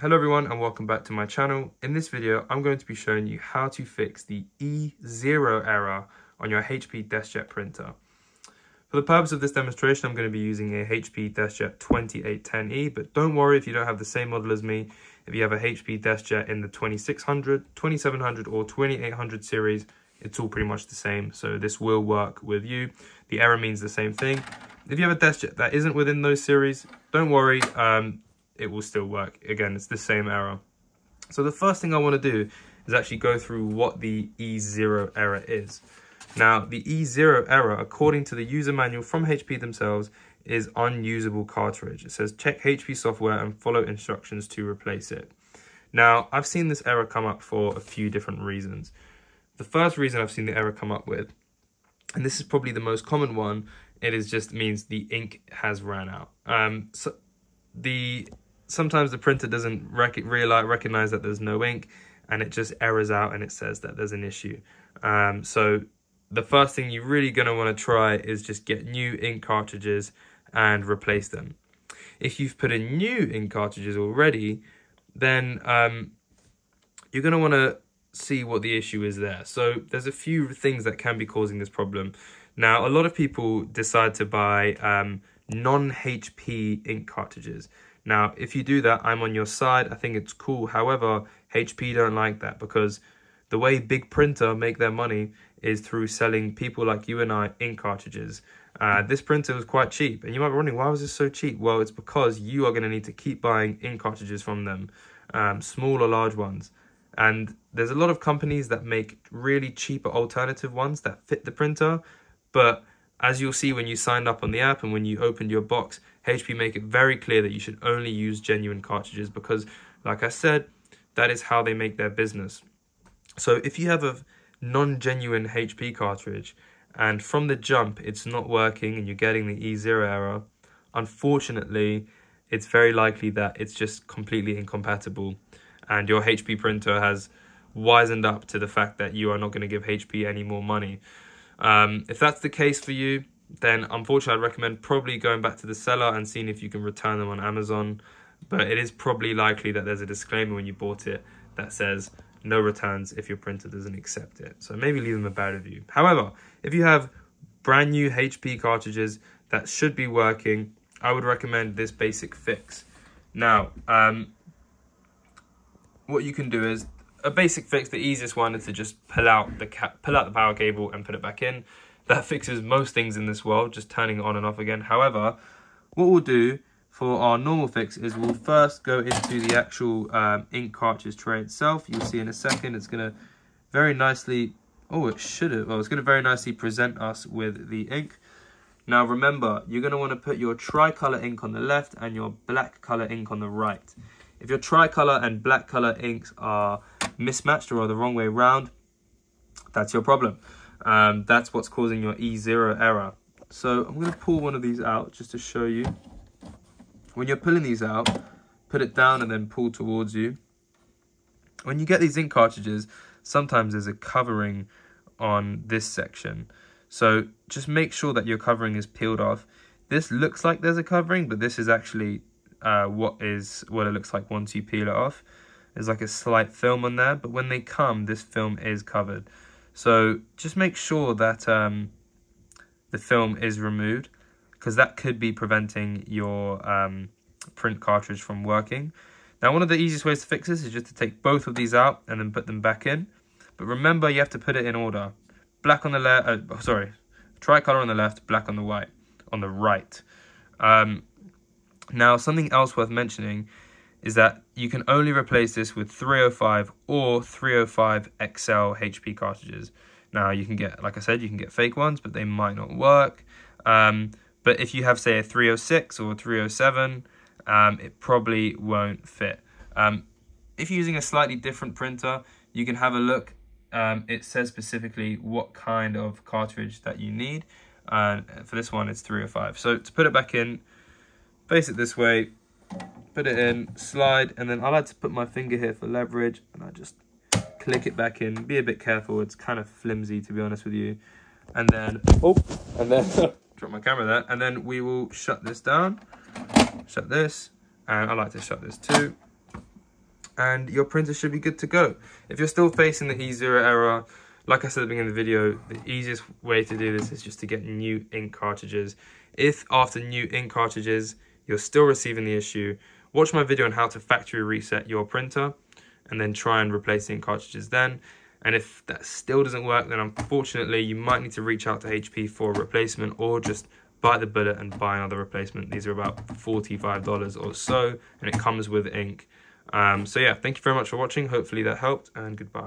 Hello everyone and welcome back to my channel. In this video, I'm going to be showing you how to fix the E0 error on your HP DeskJet printer. For the purpose of this demonstration, I'm going to be using a HP DeskJet 2810E, but don't worry if you don't have the same model as me. If you have a HP DeskJet in the 2600, 2700 or 2800 series, it's all pretty much the same, so this will work with you. The error means the same thing. If you have a DeskJet that isn't within those series, don't worry. Um, it will still work. Again, it's the same error. So the first thing I want to do is actually go through what the E0 error is. Now, the E0 error, according to the user manual from HP themselves, is unusable cartridge. It says check HP software and follow instructions to replace it. Now, I've seen this error come up for a few different reasons. The first reason I've seen the error come up with, and this is probably the most common one, it is just means the ink has ran out. Um, so the sometimes the printer doesn't rec realize, recognize that there's no ink and it just errors out and it says that there's an issue. Um, so the first thing you're really going to want to try is just get new ink cartridges and replace them. If you've put in new ink cartridges already, then um, you're going to want to see what the issue is there. So there's a few things that can be causing this problem. Now, a lot of people decide to buy um, non-HP ink cartridges. Now, if you do that, I'm on your side. I think it's cool. However, HP don't like that because the way Big Printer make their money is through selling people like you and I ink cartridges. Uh, this printer was quite cheap, and you might be wondering why was this so cheap? Well, it's because you are going to need to keep buying ink cartridges from them, um, small or large ones. And there's a lot of companies that make really cheaper alternative ones that fit the printer, but as you'll see when you signed up on the app and when you opened your box, HP make it very clear that you should only use genuine cartridges because, like I said, that is how they make their business. So if you have a non-genuine HP cartridge and from the jump it's not working and you're getting the E0 error, unfortunately, it's very likely that it's just completely incompatible and your HP printer has wisened up to the fact that you are not going to give HP any more money. Um, if that's the case for you, then unfortunately I'd recommend probably going back to the seller and seeing if you can return them on Amazon. But it is probably likely that there's a disclaimer when you bought it that says no returns if your printer doesn't accept it. So maybe leave them a bad review. However, if you have brand new HP cartridges that should be working, I would recommend this basic fix. Now, um, what you can do is a basic fix, the easiest one is to just pull out the pull out the power cable and put it back in. That fixes most things in this world, just turning it on and off again. However, what we'll do for our normal fix is we'll first go into the actual um, ink cartridge tray itself. You'll see in a second it's going to very nicely, oh it should have, well it's going to very nicely present us with the ink. Now remember, you're going to want to put your tricolor ink on the left and your black color ink on the right. If your tricolor and black color inks are mismatched or are the wrong way round, that's your problem. Um, that's what's causing your E0 error. So I'm going to pull one of these out just to show you. When you're pulling these out, put it down and then pull towards you. When you get these ink cartridges, sometimes there's a covering on this section. So just make sure that your covering is peeled off. This looks like there's a covering, but this is actually uh, what is what it looks like once you peel it off. There's like a slight film on there, but when they come, this film is covered. So just make sure that um, the film is removed because that could be preventing your um, print cartridge from working. Now, one of the easiest ways to fix this is just to take both of these out and then put them back in. But remember, you have to put it in order. Black on the left, uh, sorry, tricolor on the left, black on the white, on the right. Um, now, something else worth mentioning is that you can only replace this with 305 or 305 XL HP cartridges. Now, you can get, like I said, you can get fake ones, but they might not work. Um, but if you have, say, a 306 or 307, um, it probably won't fit. Um, if you're using a slightly different printer, you can have a look. Um, it says specifically what kind of cartridge that you need. And for this one, it's 305. So to put it back in, face it this way, put it in, slide, and then I like to put my finger here for leverage, and I just click it back in. Be a bit careful, it's kind of flimsy to be honest with you. And then, oh, and then, drop my camera there, and then we will shut this down, shut this, and I like to shut this too. and your printer should be good to go. If you're still facing the E0 error, like I said at the beginning of the video, the easiest way to do this is just to get new ink cartridges. If after new ink cartridges, you're still receiving the issue, watch my video on how to factory reset your printer and then try and replace ink cartridges then. And if that still doesn't work, then unfortunately you might need to reach out to HP for a replacement or just bite the bullet and buy another replacement. These are about $45 or so, and it comes with ink. Um, so yeah, thank you very much for watching. Hopefully that helped, and goodbye.